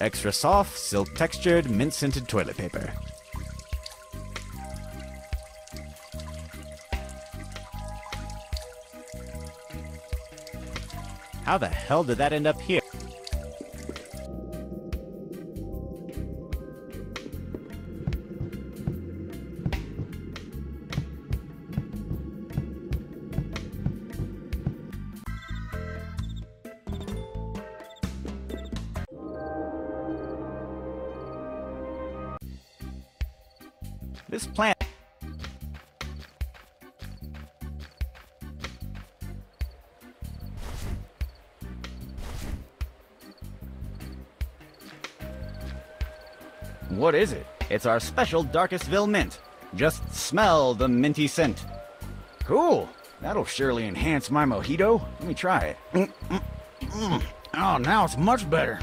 Extra soft, silk textured, mint scented toilet paper. How the hell did that end up here? It's our special Darkestville mint. Just smell the minty scent. Cool. That'll surely enhance my mojito. Let me try it. Mm, mm, mm. Oh, now it's much better.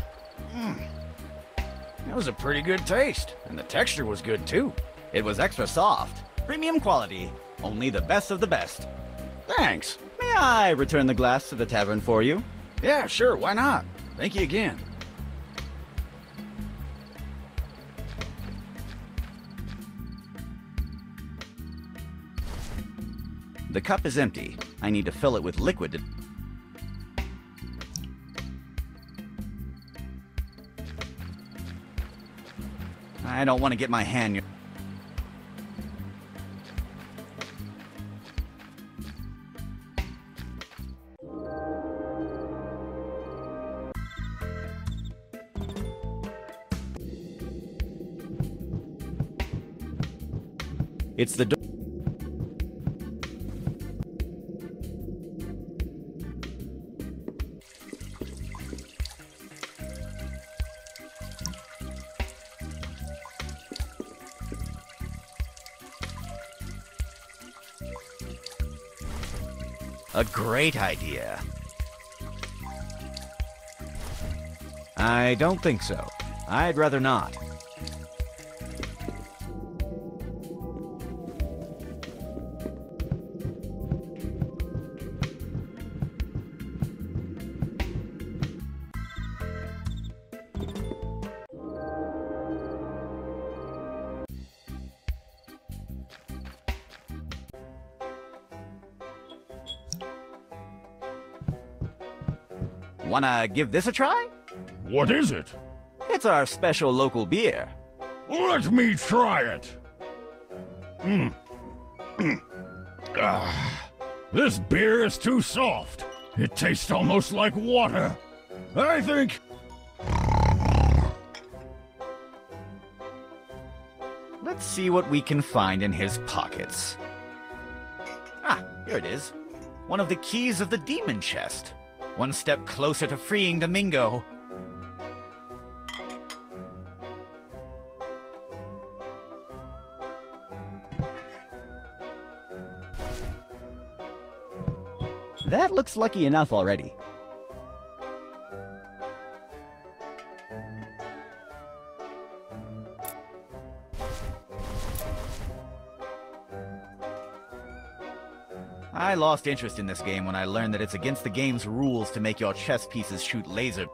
That was a pretty good taste, and the texture was good too. It was extra soft, premium quality, only the best of the best. Thanks. May I return the glass to the tavern for you? Yeah, sure, why not? Thank you again. The cup is empty. I need to fill it with liquid. I don't want to get my hand... It's the... great idea. I don't think so. I'd rather not. Wanna give this a try? What is it? It's our special local beer. Let me try it. Mm. Mm. Ah, this beer is too soft. It tastes almost like water. I think. Let's see what we can find in his pockets. Ah, here it is. One of the keys of the demon chest. One step closer to freeing Domingo. That looks lucky enough already. I lost interest in this game when I learned that it's against the game's rules to make your chess pieces shoot laser.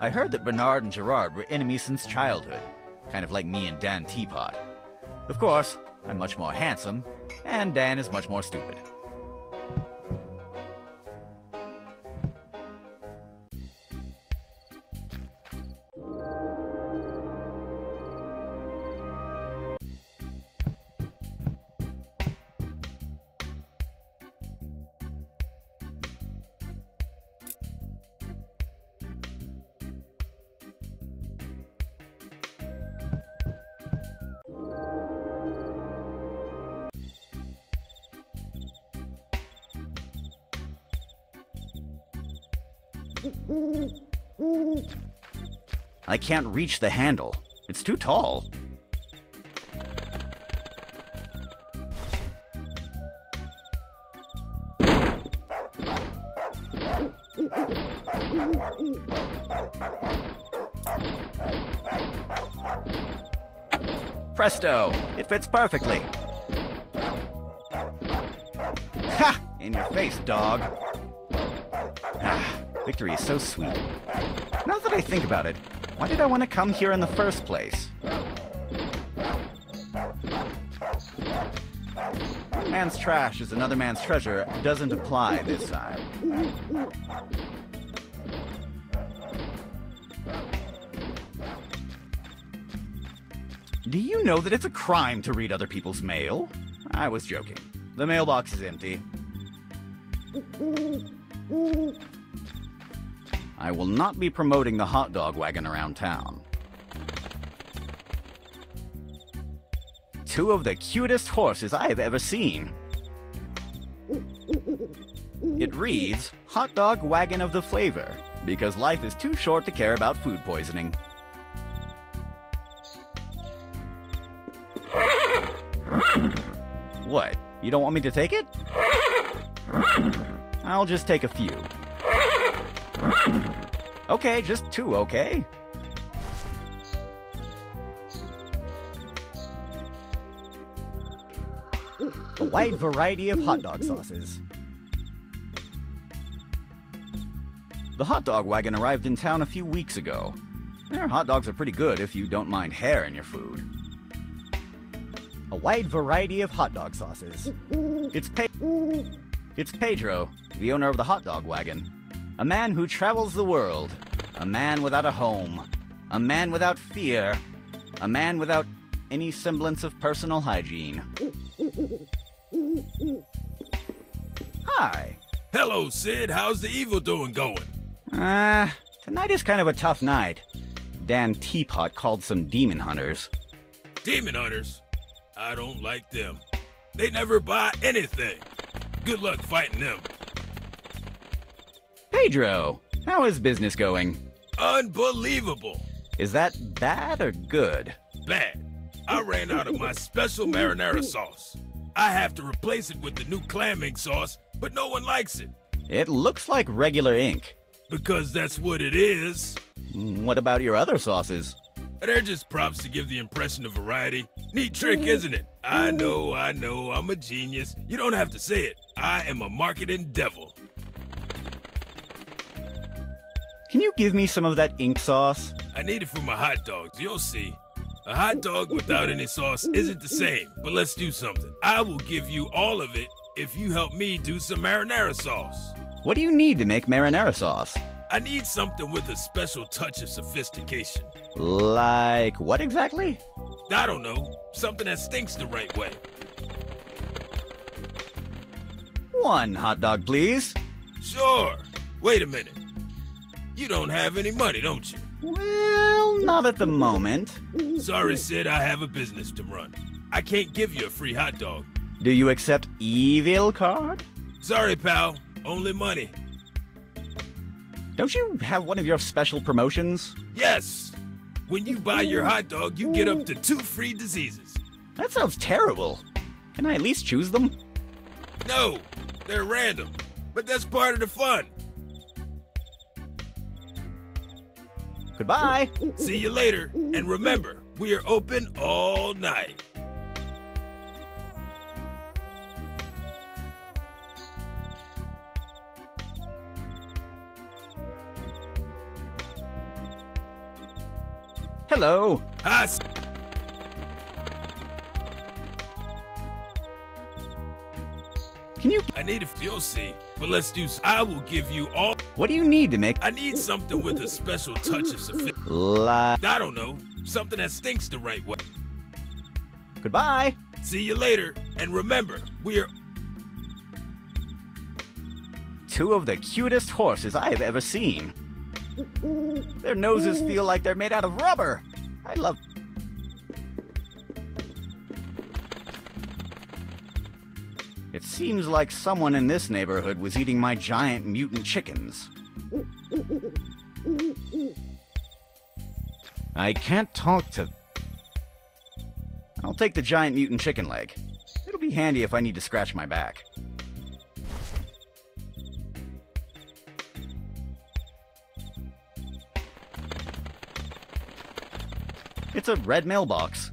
I heard that Bernard and Gerard were enemies since childhood, kind of like me and Dan Teapot. Of course, I'm much more handsome, and Dan is much more stupid. I can't reach the handle. It's too tall. Presto! It fits perfectly. Ha! In your face, dog. Victory is so sweet. Now that I think about it, why did I want to come here in the first place? Man's trash is another man's treasure doesn't apply this time. Do you know that it's a crime to read other people's mail? I was joking. The mailbox is empty. I will not be promoting the hot dog wagon around town. Two of the cutest horses I have ever seen. It reads, Hot Dog Wagon of the Flavor, because life is too short to care about food poisoning. What? You don't want me to take it? I'll just take a few. Okay, just two, okay? A wide variety of hot dog sauces. The hot dog wagon arrived in town a few weeks ago. Their hot dogs are pretty good if you don't mind hair in your food. A wide variety of hot dog sauces. It's Pe- It's Pedro, the owner of the hot dog wagon. A man who travels the world. A man without a home. A man without fear. A man without any semblance of personal hygiene. Hi. Hello, Cid. How's the evil doing going? Uh, tonight is kind of a tough night. Dan Teapot called some demon hunters. Demon hunters? I don't like them. They never buy anything. Good luck fighting them. Pedro, how is business going? Unbelievable. Is that bad or good? Bad. I ran out of my special marinara sauce. I have to replace it with the new clam ink sauce, but no one likes it. It looks like regular ink. Because that's what it is. Mm, what about your other sauces? They're just props to give the impression of variety. Neat trick, isn't it? I know, I know, I'm a genius. You don't have to say it. I am a marketing devil. Can you give me some of that ink sauce? I need it for my hot dogs, you'll see. A hot dog without any sauce isn't the same, but let's do something. I will give you all of it if you help me do some marinara sauce. What do you need to make marinara sauce? I need something with a special touch of sophistication. Like what exactly? I don't know, something that stinks the right way. One hot dog, please. Sure. Wait a minute. You don't have any money, don't you? Well, not at the moment. Sorry, Cid, I have a business to run. I can't give you a free hot dog. Do you accept evil card? Sorry, pal. Only money. Don't you have one of your special promotions? Yes. When you buy your hot dog, you get up to two free diseases. That sounds terrible. Can I at least choose them? No, they're random. But that's part of the fun. Goodbye. See you later. And remember, we are open all night. Hello. Hi, S- Can you. I need a you'll see. But let's do I will give you all What do you need to make. I need something with a special touch of sophistication. Like. I don't know. Something that stinks the right way. Goodbye. See you later. And remember, we are Two of the cutest horses I have ever seen. Their noses feel like they're made out of rubber. I love. Seems like someone in this neighborhood was eating my giant mutant chickens. I can't talk to. I'll take the giant mutant chicken leg. It'll be handy if I need to scratch my back. It's a red mailbox.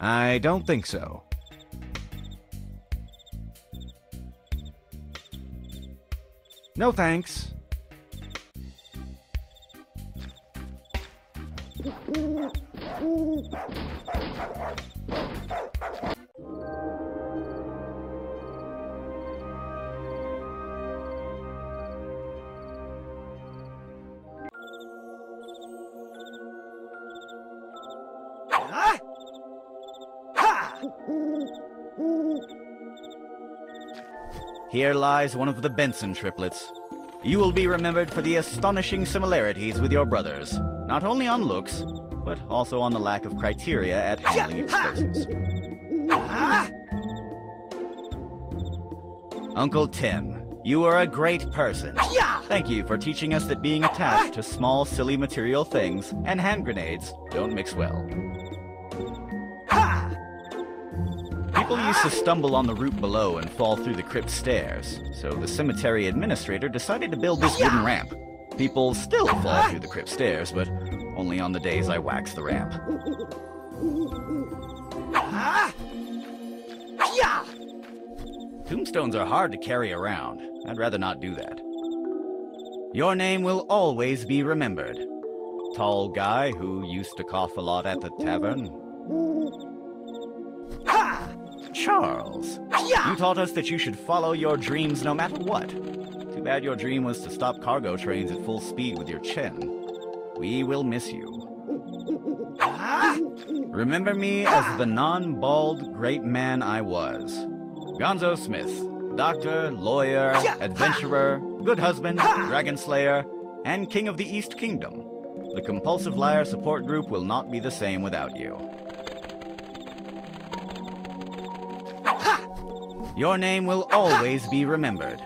I don't think so. No thanks. Here lies one of the Benson triplets. You will be remembered for the astonishing similarities with your brothers, not only on looks, but also on the lack of criteria at handling explosives. Ah. Uncle Tim, you are a great person. Thank you for teaching us that being attached to small, silly material things and hand grenades don't mix well. People used to stumble on the route below and fall through the crypt stairs, so the cemetery administrator decided to build this wooden ramp. People still fall through the crypt stairs, but only on the days I wax the ramp. Tombstones are hard to carry around. I'd rather not do that. Your name will always be remembered. Tall guy who used to cough a lot at the tavern. Charles, you taught us that you should follow your dreams no matter what. Too bad your dream was to stop cargo trains at full speed with your chin. We will miss you. Ah! Remember me as the non-bald great man I was. Gonzo Smith, doctor, lawyer, adventurer, good husband, dragon slayer, and king of the East Kingdom. The Compulsive Liar support group will not be the same without you. Your name will always be remembered.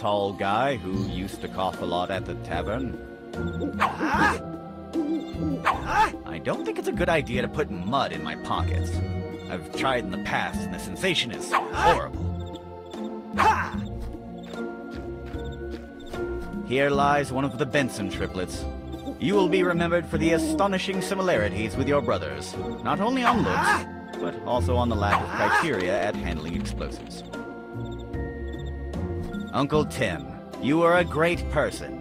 Tall guy who used to cough a lot at the tavern. I don't think it's a good idea to put mud in my pockets. I've tried in the past and the sensation is horrible. Here lies one of the Benson triplets. You will be remembered for the astonishing similarities with your brothers, not only on looks, but also on the lack of criteria at handling explosives. Uncle Tim, you are a great person.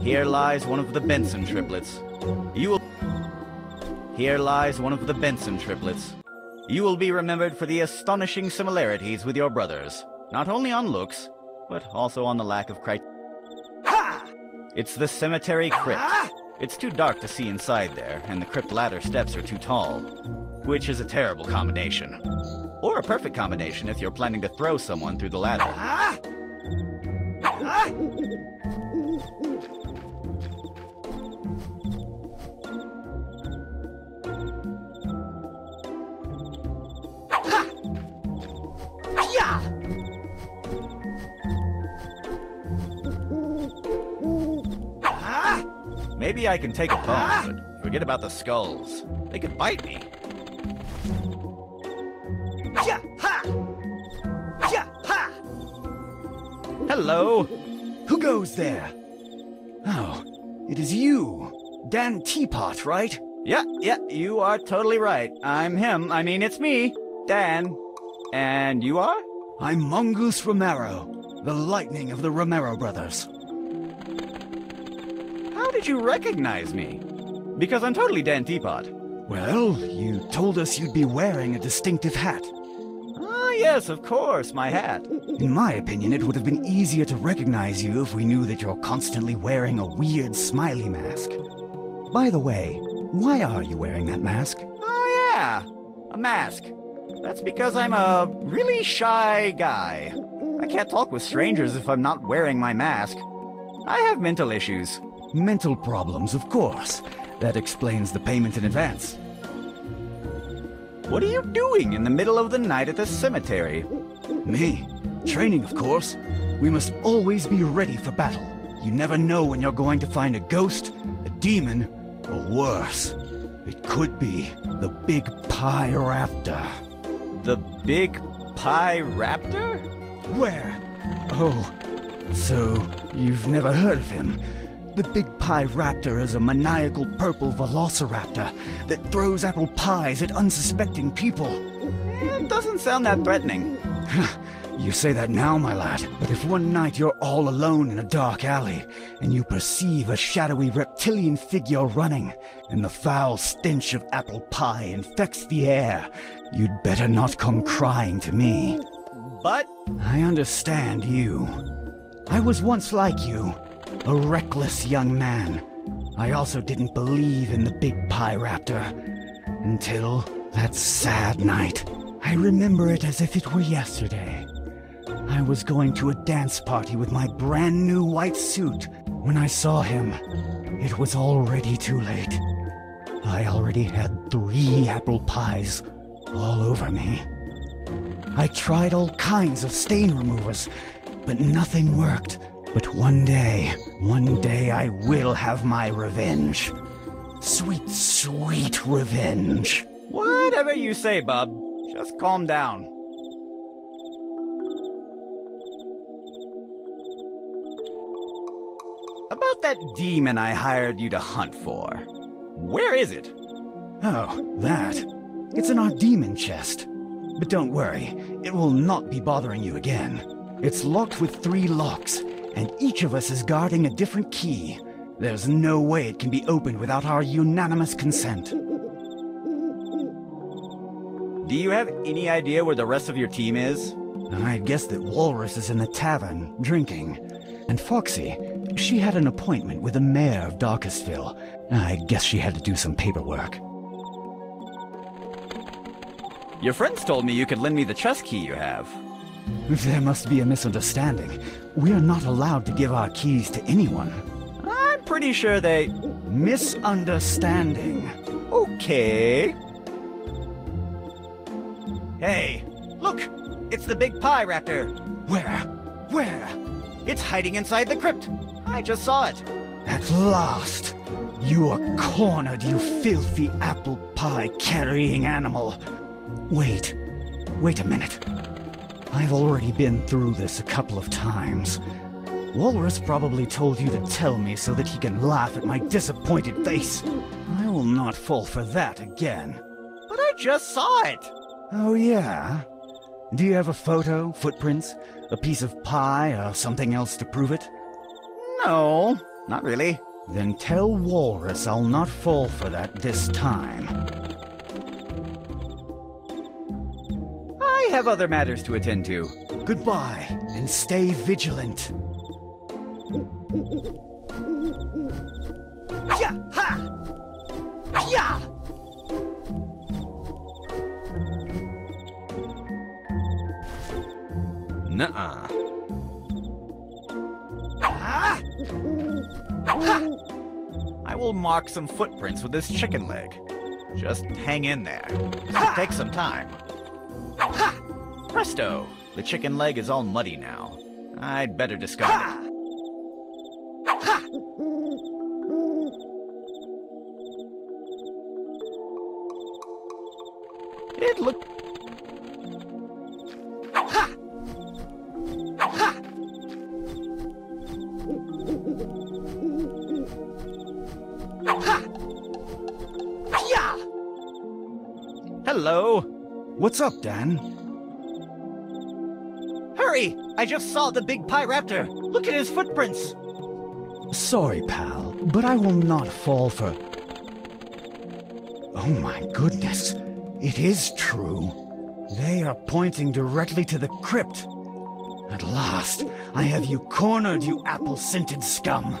Here lies one of the Benson triplets. You will... Here lies one of the Benson triplets. You will be remembered for the astonishing similarities with your brothers, not only on looks, but also on the lack of criteria. It's the cemetery crypt. It's too dark to see inside there, and the crypt ladder steps are too tall. Which is a terrible combination. Or a perfect combination if you're planning to throw someone through the ladder. Ah! Ah! Maybe I can take a bone, but forget about the skulls. They could bite me. Hello. Who goes there? Oh, it is you. Dan Teapot, right? Yeah, yeah, you are totally right. I'm him. I mean, it's me, Dan. And you are? I'm Mongoose Romero, the lightning of the Romero brothers. How did you recognize me? Because I'm totally Dan Teapot. Well, you told us you'd be wearing a distinctive hat. Ah, yes, of course, my hat. In my opinion, it would have been easier to recognize you if we knew that you're constantly wearing a weird smiley mask. By the way, why are you wearing that mask? Oh, yeah, a mask. That's because I'm a really shy guy. I can't talk with strangers if I'm not wearing my mask. I have mental issues. Mental problems, of course. That explains the payment in advance. What are you doing in the middle of the night at the cemetery? Me? Training, of course. We must always be ready for battle. You never know when you're going to find a ghost, a demon, or worse. It could be the Big Pie Raptor. The Big Pie Raptor? Where? Oh, so you've never heard of him? The Big Pie Raptor is a maniacal purple velociraptor that throws apple pies at unsuspecting people. It doesn't sound that threatening. You say that now, my lad, but if one night you're all alone in a dark alley and you perceive a shadowy reptilian figure running and the foul stench of apple pie infects the air, you'd better not come crying to me. But I understand you. I was once like you, a reckless young man. I also didn't believe in the big pie raptor until that sad night. I remember it as if it were yesterday. I was going to a dance party with my brand new white suit. When I saw him, it was already too late. I already had three apple pies all over me. I tried all kinds of stain removers, but nothing worked. But one day, one day I will have my revenge. Sweet, sweet revenge. whatever you say, bub. Just calm down. About that demon I hired you to hunt for. Where is it? Oh, that. It's in our demon chest. But don't worry, it will not be bothering you again. It's locked with three locks, and each of us is guarding a different key. There's no way it can be opened without our unanimous consent. Do you have any idea where the rest of your team is? I guess that Walrus is in the tavern, drinking. And Foxy, she had an appointment with the mayor of Darkestville. I guess she had to do some paperwork. Your friends told me you could lend me the chest key you have. There must be a misunderstanding. We are not allowed to give our keys to anyone. I'm pretty sure they... Misunderstanding. Okay. Hey, look! It's the big pie raptor! Where? Where? It's hiding inside the crypt! I just saw it! At last! You are cornered, you filthy apple pie carrying animal! Wait, wait a minute. I've already been through this a couple of times. Walrus probably told you to tell me so that he can laugh at my disappointed face. I will not fall for that again. But I just saw it! Oh, yeah? Do you have a photo, footprints, a piece of pie, or something else to prove it? No, not really. Then tell Walrus I'll not fall for that this time. I have other matters to attend to. Goodbye, and stay vigilant. Yeah! Ha! Yeah! Nuh-uh. Ah! I will mark some footprints with this chicken leg. Just hang in there. It'll take some time. Ha! Presto! The chicken leg is all muddy now. I'd better discard it. Ha! It look. What's up, Dan? Hurry! I just saw the big pie raptor. Look at his footprints. Sorry, pal, but I will not fall for. Oh my goodness. It is true. They are pointing directly to the crypt. At last, I have you cornered, you apple scented scum.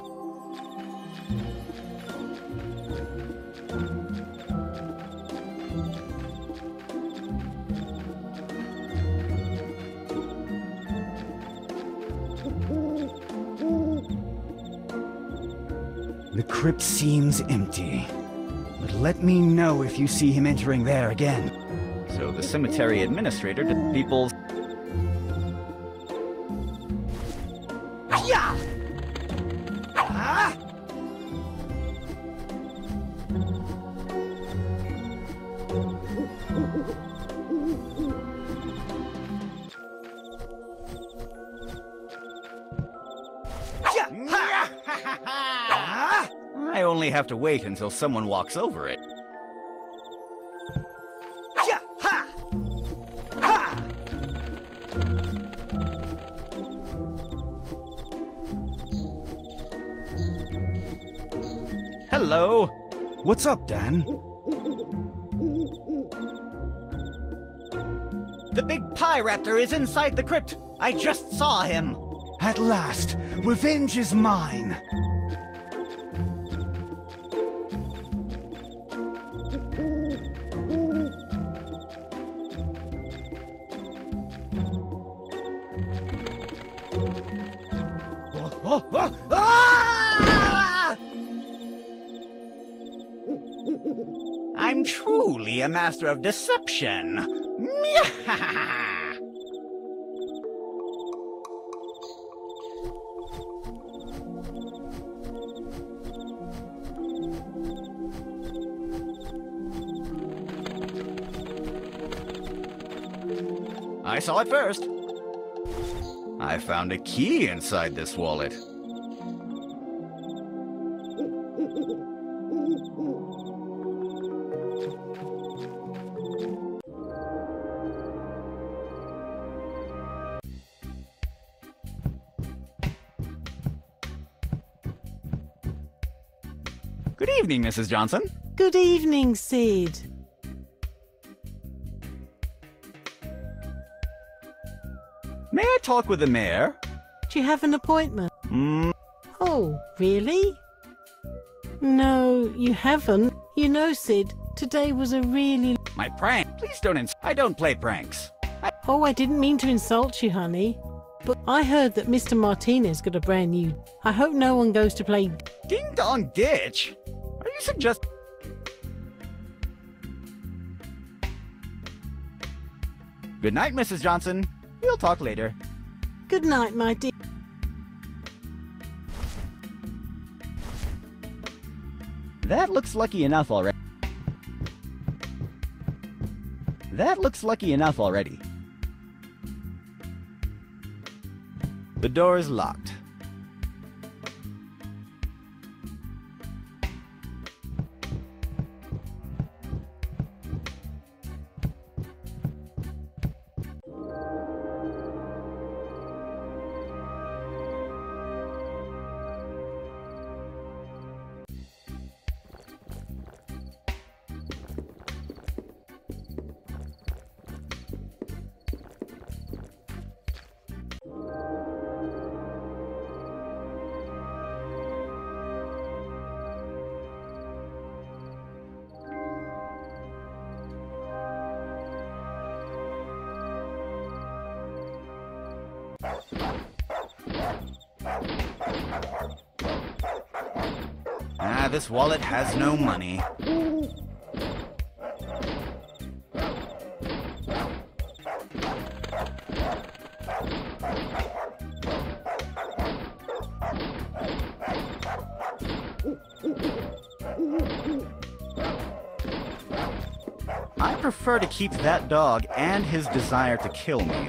Empty. But let me know if you see him entering there again. So the cemetery administrator did people's. Wait until someone walks over it. Yeah, ha! Ha! Hello! What's up, Dan? The big pie raptor is inside the crypt! I just saw him! At last, revenge is mine. Master of deception. I saw it first. I found a key inside this wallet. Evening, Mrs. Johnson. Good evening, Cid. May I talk with the mayor? Do you have an appointment? Mm, Oh, really? No, you haven't. You know, Cid, today was a really. my prank. Please don't ins- I don't play pranks. Oh, I didn't mean to insult you, honey. But I heard that Mr. Martinez got a brand new. I hope no one goes to play. Ding dong ditch? Are you suggest- Good night, Mrs. Johnson. We'll talk later. Good night, my dear. That looks lucky enough already. That looks lucky enough already. The door is locked. Ah, this wallet has no money. I prefer to keep that dog and his desire to kill me.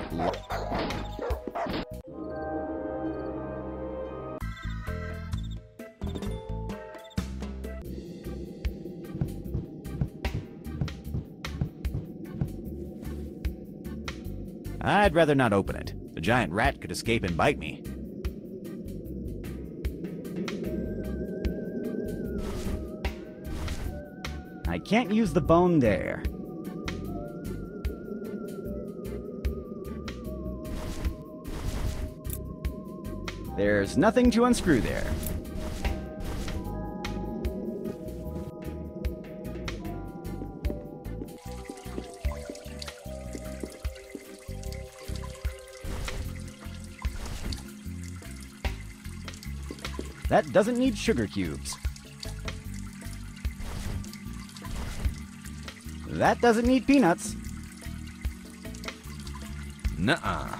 I'd rather not open it. The giant rat could escape and bite me. I can't use the bone there. There's nothing to unscrew there. Doesn't need sugar cubes. That doesn't need peanuts. Nuh-uh.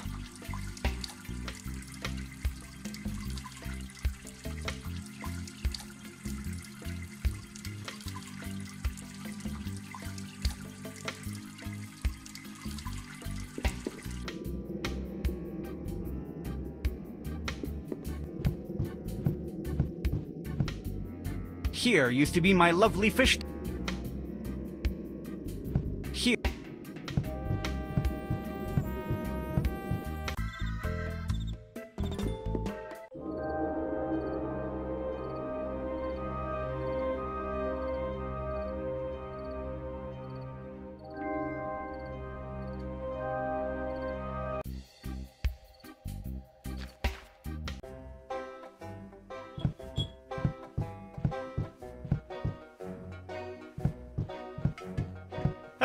Here used to be my lovely fish.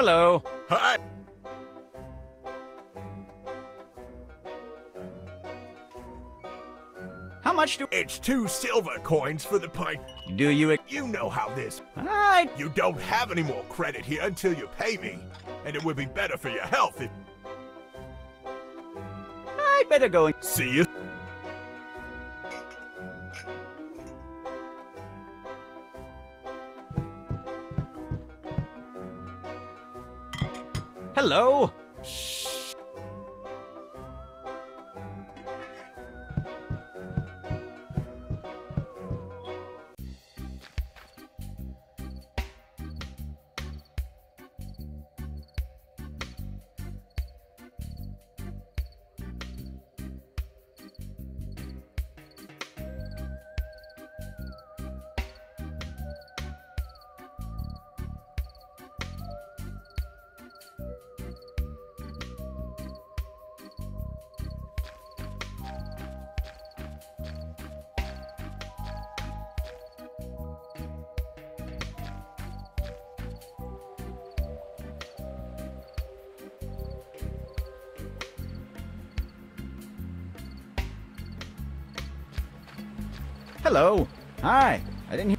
Hello. Hi. How much do It's two silver coins for the pint. do you? You know how this. I You don't have any more credit here until you pay me. And it would be better for your health if. I better go. and- See you. Hello. Hello. Hi. I didn't hear.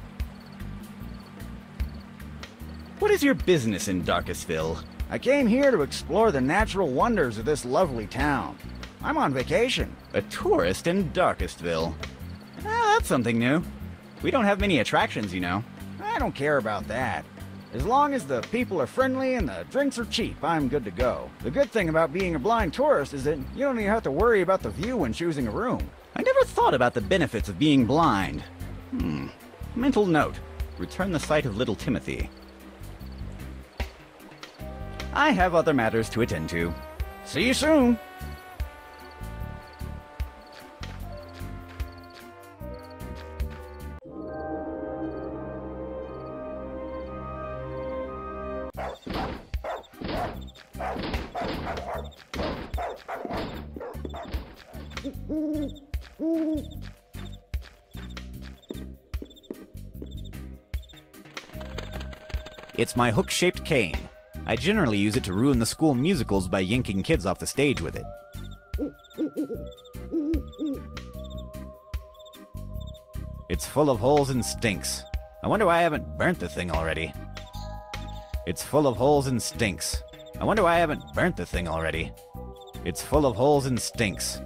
What is your business in Darkestville? I came here to explore the natural wonders of this lovely town. I'm on vacation. A tourist in Darkestville. Ah, that's something new. We don't have many attractions, you know. I don't care about that. As long as the people are friendly and the drinks are cheap, I'm good to go. The good thing about being a blind tourist is that you don't even have to worry about the view when choosing a room. Thought about the benefits of being blind. Hmm. Mental note. Return the sight of little Timothy. I have other matters to attend to. See you soon! It's my hook shaped cane. I generally use it to ruin the school musicals by yanking kids off the stage with it. It's full of holes and stinks. I wonder why I haven't burnt the thing already. It's full of holes and stinks. I wonder why I haven't burnt the thing already. It's full of holes and stinks.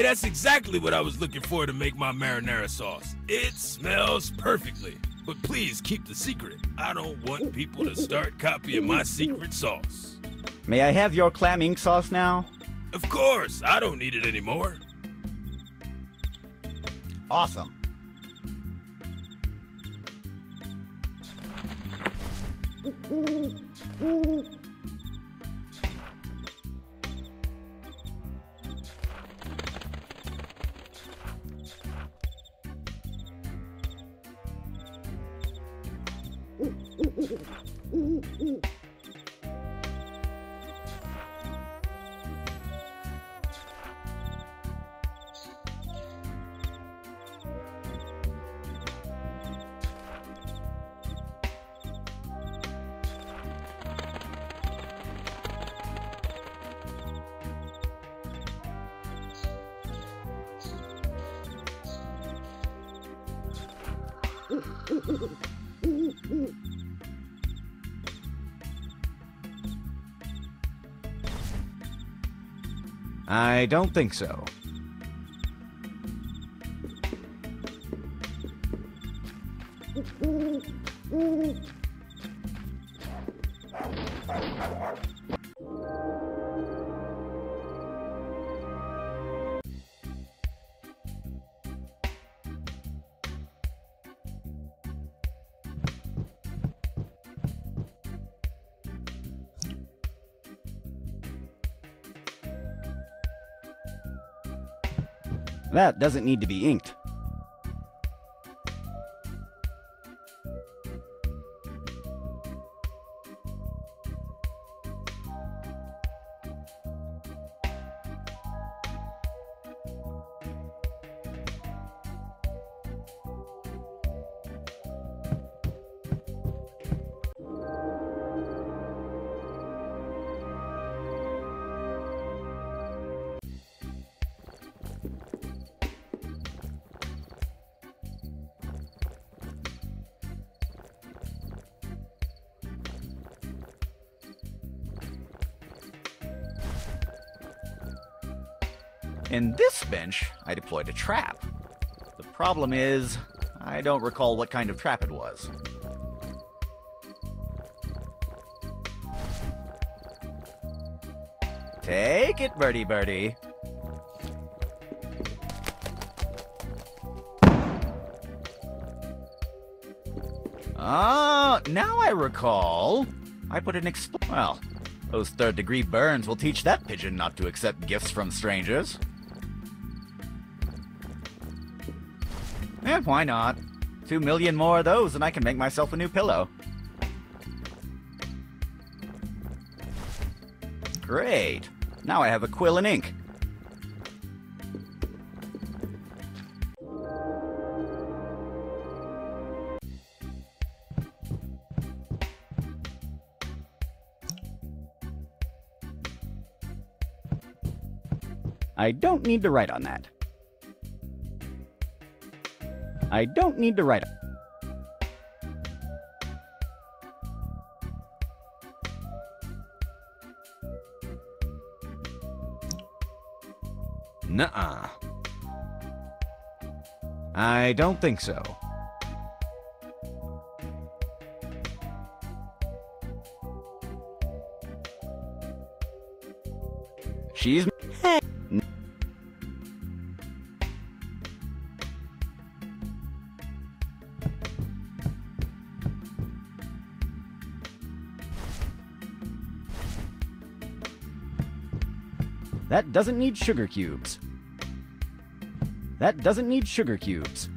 Hey, that's exactly what I was looking for to make my marinara sauce. It smells perfectly. But please keep the secret. I don't want people to start copying my secret sauce. May I have your clam ink sauce now? Of course, I don't need it anymore. Awesome. I don't think so. That doesn't need to be inked. In this bench, I deployed a trap. The problem is, I don't recall what kind of trap it was. Take it, birdie birdie. Ah, now I recall. I put an expl- well, those third degree burns will teach that pigeon not to accept gifts from strangers. Eh, why not? Two million more of those and I can make myself a new pillow. Great. Now I have a quill and ink. I don't need to write on that. I don't need to write. Nuh-uh. I don't think so. That doesn't need sugar cubes. That doesn't need sugar cubes.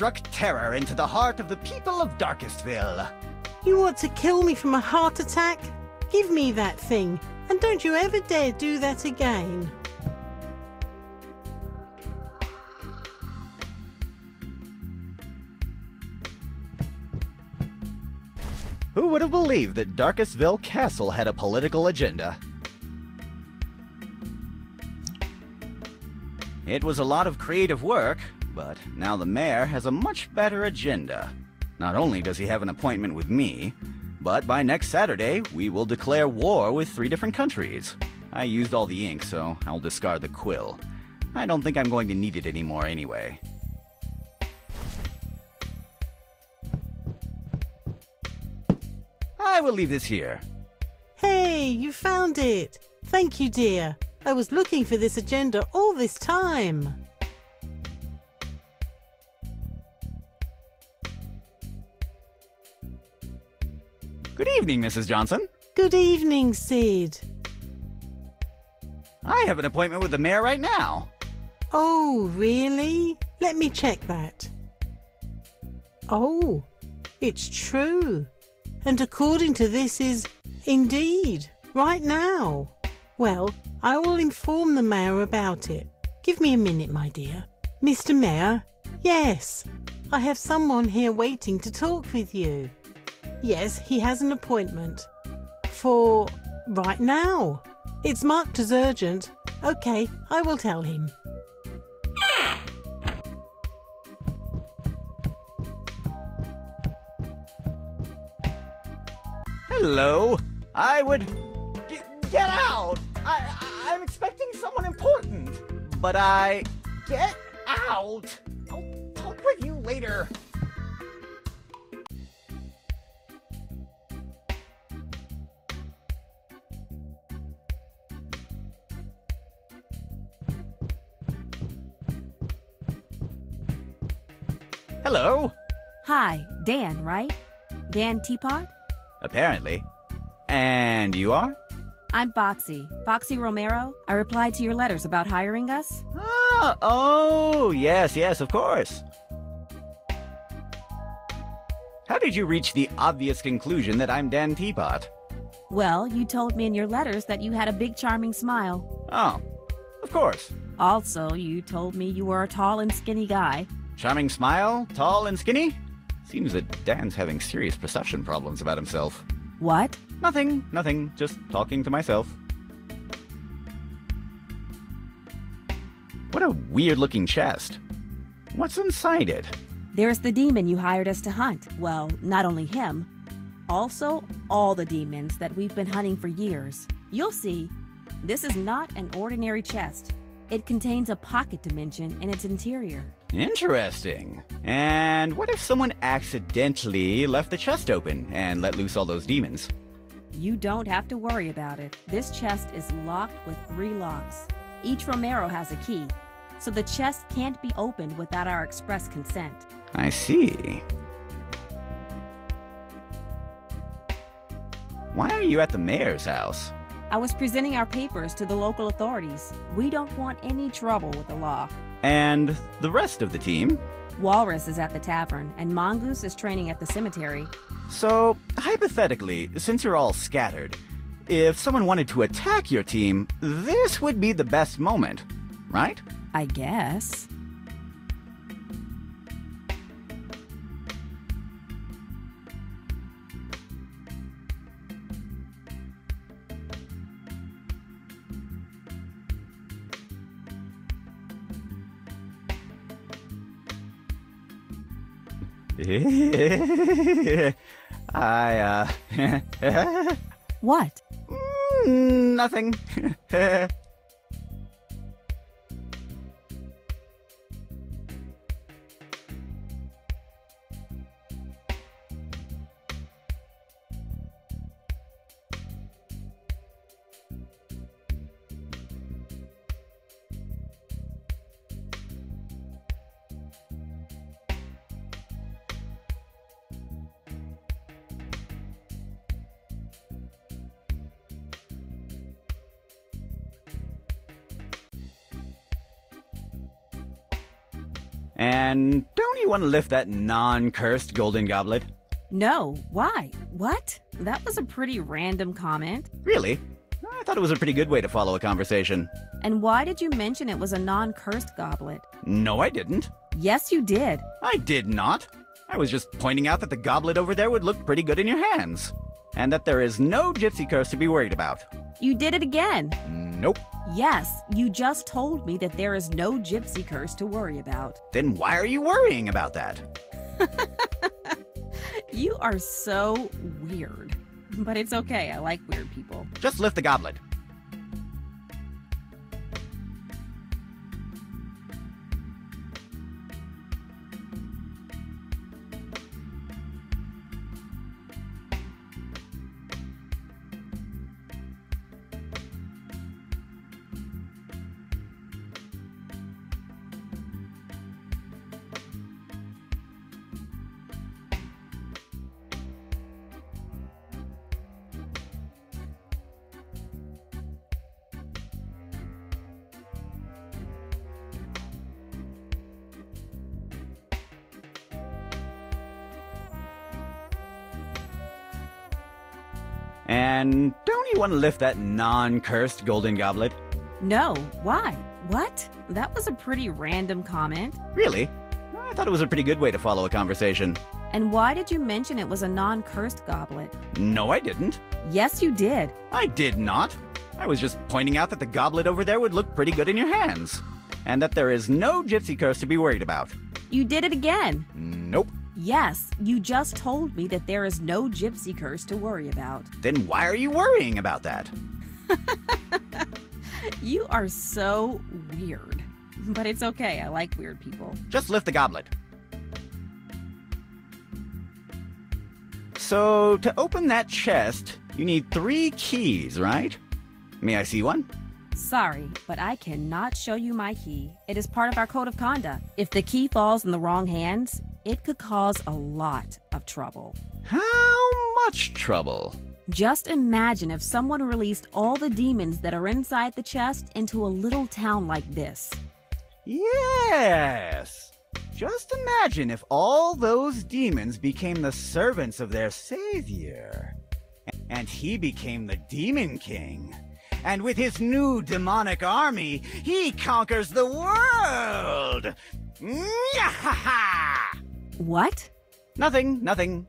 Struck terror into the heart of the people of Darkestville. You want to kill me from a heart attack? Give me that thing, and don't you ever dare do that again. Who would have believed that Darkestville Castle had a political agenda? It was a lot of creative work, but now the mayor has a much better agenda. Not only does he have an appointment with me, but by next Saturday, we will declare war with three different countries. I used all the ink, so I'll discard the quill. I don't think I'm going to need it anymore anyway. I will leave this here. Hey, you found it! Thank you, dear. I was looking for this agenda all this time. Good evening, Mrs. Johnson. Good evening, Cid. I have an appointment with the mayor right now. Oh, really? Let me check that. Oh, it's true. And according to this is indeed right now. Well, I will inform the mayor about it. Give me a minute, my dear. Mr. Mayor? Yes, I have someone here waiting to talk with you. Yes, he has an appointment. For right now. It's marked as urgent. Okay, I will tell him. Hello. I would. Get out! I, I, I'm expecting someone important. But I... Get out! I'll talk with you later. Hello. Hi, Dan, right? Dan Teapot? Apparently. And you are? I'm Foxy. Foxy Romero. I replied to your letters about hiring us. Ah, oh, yes, yes, of course. How did you reach the obvious conclusion that I'm Dan Teapot? Well, you told me in your letters that you had a big charming smile. Oh, of course. Also, you told me you were a tall and skinny guy. Charming smile, tall and skinny? Seems that Dan's having serious perception problems about himself. What? Nothing, nothing, just talking to myself. What a weird looking chest. What's inside it? There's the demon you hired us to hunt. Well, not only him, also all the demons that we've been hunting for years. You'll see, this is not an ordinary chest. It contains a pocket dimension in its interior. Interesting. And what if someone accidentally left the chest open and let loose all those demons? You don't have to worry about it. This chest is locked with three locks. Each Romero has a key, so the chest can't be opened without our express consent. I see. Why are you at the mayor's house? I was presenting our papers to the local authorities. We don't want any trouble with the law. And the rest of the team? Walrus is at the tavern, and Mongoose is training at the cemetery. So, hypothetically, since you're all scattered, if someone wanted to attack your team, this would be the best moment, right? I guess. I, uh. What? Mm, nothing. and don't you want to lift that non cursed golden goblet? No. Why? What? That was a pretty random comment. Really? I thought it was a pretty good way to follow a conversation. And why did you mention it was a non cursed goblet? No, I didn't. Yes, you did. I did not. I was just pointing out that the goblet over there would look pretty good in your hands. And that there is no gypsy curse to be worried about. You did it again. Mm. Nope. Yes, you just told me that there is no gypsy curse to worry about. Then why are you worrying about that? You are so weird. But it's okay, I like weird people. Just lift the goblet. Want to lift that non cursed golden goblet? No, why? What? That was a pretty random comment. Really? I thought it was a pretty good way to follow a conversation. And why did you mention it was a non cursed goblet? No, I didn't. Yes, you did. I did not. I was just pointing out that the goblet over there would look pretty good in your hands. And that there is no gypsy curse to be worried about. You did it again. Nope. Yes, you just told me that there is no gypsy curse to worry about. Then why are you worrying about that? you are so weird. But it's okay, I like weird people. Just lift the goblet. So, to open that chest, you need three keys, right? May I see one? Sorry, but I cannot show you my key. It is part of our code of conduct. If the key falls in the wrong hands, it could cause a lot of trouble. How much trouble? Just imagine if someone released all the demons that are inside the chest into a little town like this. Yes! Just imagine if all those demons became the servants of their savior. And he became the Demon King. And with his new demonic army, he conquers the world! Nyahaha! What? Nothing, nothing.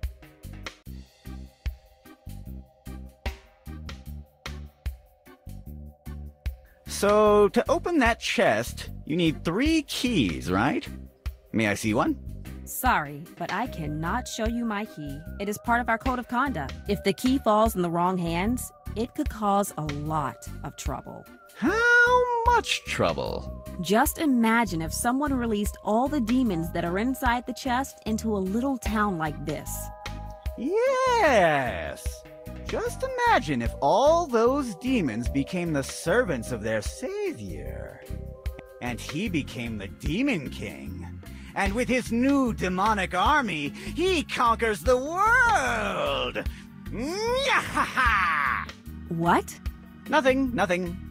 So, to open that chest, you need three keys, right? May I see one? Sorry, but I cannot show you my key. It is part of our code of conduct. If the key falls in the wrong hands, it could cause a lot of trouble. How much trouble? Just imagine if someone released all the demons that are inside the chest into a little town like this. Yes! Just imagine if all those demons became the servants of their savior. And he became the Demon King. And with his new demonic army, he conquers the world! What? Nothing, nothing.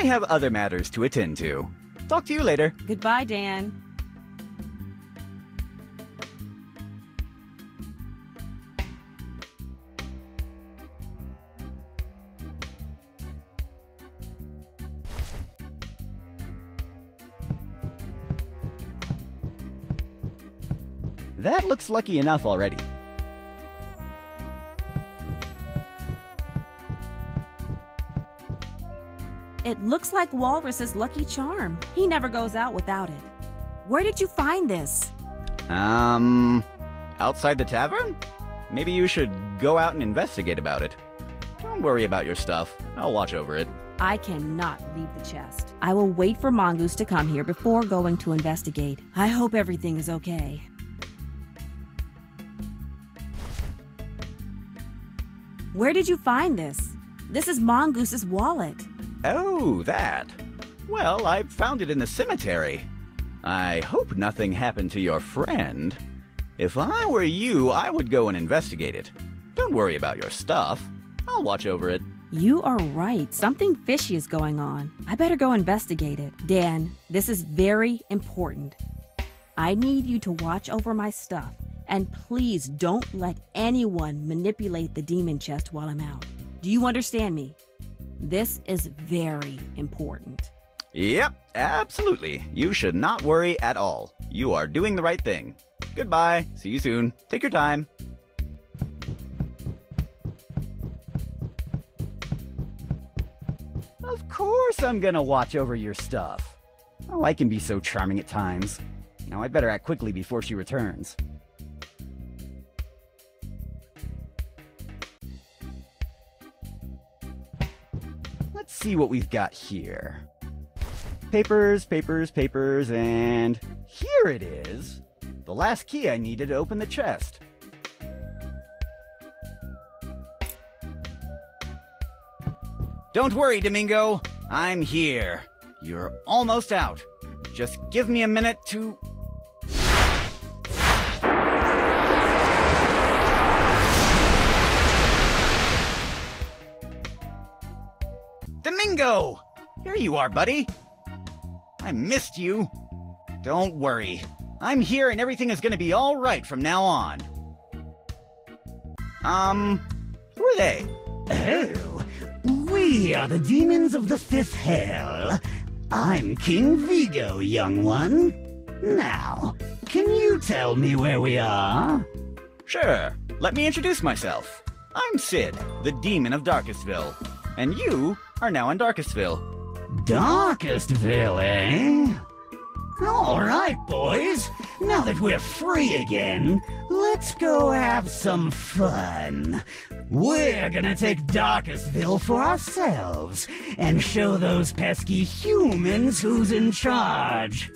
I have other matters to attend to. Talk to you later. Goodbye, Dan. That looks lucky enough already. It looks like Walrus's lucky charm. He never goes out without it. Where did you find this? Um, outside the tavern? Maybe you should go out and investigate about it. Don't worry about your stuff. I'll watch over it. I cannot leave the chest. I will wait for Mongoose to come here before going to investigate. I hope everything is okay. Where did you find this? This is Mongoose's wallet. Oh, that. Well, I found it in the cemetery. I hope nothing happened to your friend. If I were you, I would go and investigate it. Don't worry about your stuff. I'll watch over it. You are right. Something fishy is going on. I better go investigate it. Dan, this is very important. I need you to watch over my stuff. And please don't let anyone manipulate the demon chest while I'm out. Do you understand me? This is very important. Yep, absolutely. You should not worry at all. You are doing the right thing. Goodbye. See you soon. Take your time. Of course I'm gonna watch over your stuff. Oh, I can be so charming at times. Now I better act quickly before she returns. See what we've got here. Papers, papers, papers, and here it is. The last key I needed to open the chest. Don't worry, Domingo. I'm here. You're almost out. Just give me a minute to... Domingo! Here you are, buddy. I missed you. Don't worry. I'm here and everything is gonna be alright from now on. Um, who are they? Oh, we are the demons of the fifth hell. I'm King Vigo, young one. Now, can you tell me where we are? Sure. Let me introduce myself. I'm Cid, the demon of Darkestville. And you are now in Darkestville. Darkestville, eh? All right, boys. now that we're free again, let's go have some fun. We're gonna take Darkestville for ourselves and show those pesky humans who's in charge.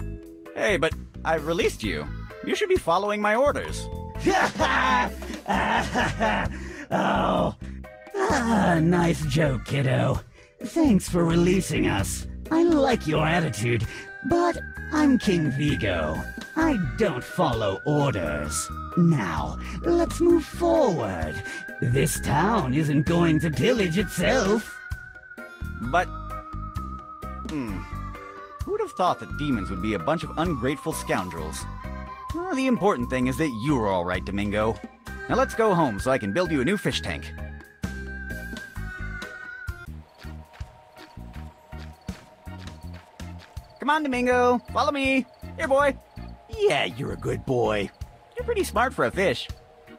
Hey, but I've released you. You should be following my orders. oh, ah, nice joke, kiddo. Thanks for releasing us. I like your attitude, but I'm King Vigo. I don't follow orders. Now, let's move forward. This town isn't going to pillage itself. But. Hmm. Who'd have thought that demons would be a bunch of ungrateful scoundrels? Well, the important thing is that you're alright, Domingo. Now let's go home so I can build you a new fish tank. Come on, Domingo. Follow me. Here, boy. Yeah, you're a good boy. You're pretty smart for a fish.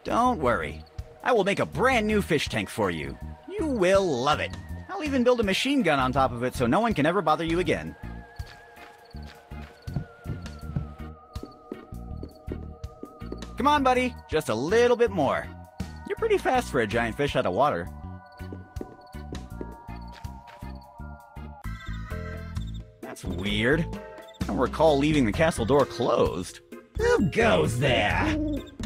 Don't worry. I will make a brand new fish tank for you. You will love it. I'll even build a machine gun on top of it so no one can ever bother you again. Come on, buddy. Just a little bit more. You're pretty fast for a giant fish out of water. That's weird. I don't recall leaving the castle door closed. Who goes there?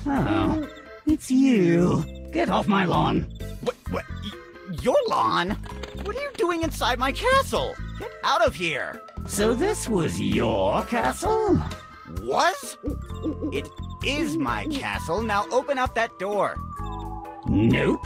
Oh, it's you. Get off my lawn. What? What? Your lawn? What are you doing inside my castle? Get out of here! So this was your castle? Was? It is my castle. Now open up that door. Nope.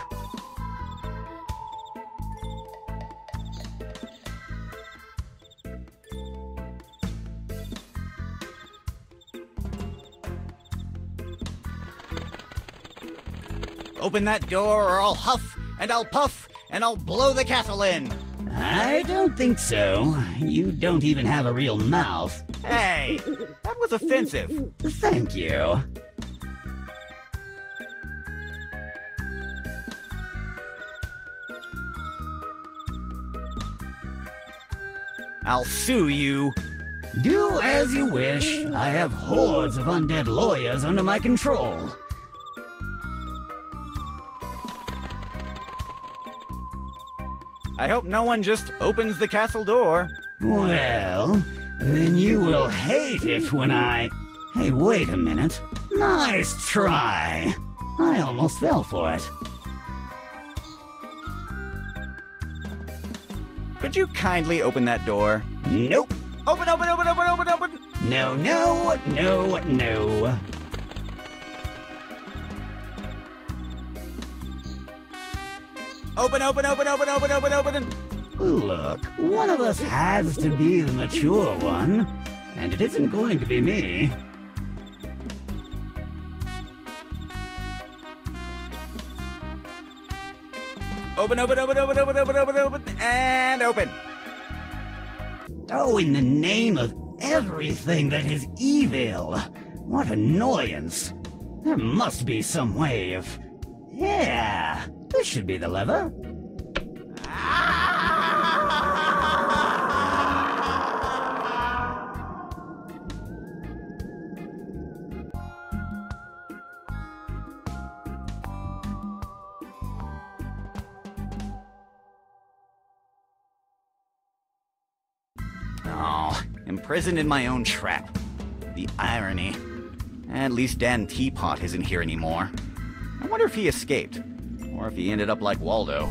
Open that door or I'll huff and I'll puff and I'll blow the castle in. I don't think so. You don't even have a real mouth. Hey, that was offensive. Thank you. I'll sue you. Do as you wish. I have hordes of undead lawyers under my control. I hope no one just opens the castle door. Well, then you will hate it when I. Hey, wait a minute. Nice try. I almost fell for it. Could you kindly open that door? Nope. Open, open, open, open, open, open! No, no, no, no. Open, open, open, open, open, open, open! Look, one of us has to be the mature one, and it isn't going to be me. Open, open, open, open, open, open, open, open, and open. Oh, in the name of everything that is evil! What annoyance! There must be some way of. Yeah, this should be the lever. Oh, imprisoned in my own trap. The irony. At least Dan Teapot isn't here anymore. I wonder if he escaped, or if he ended up like Waldo.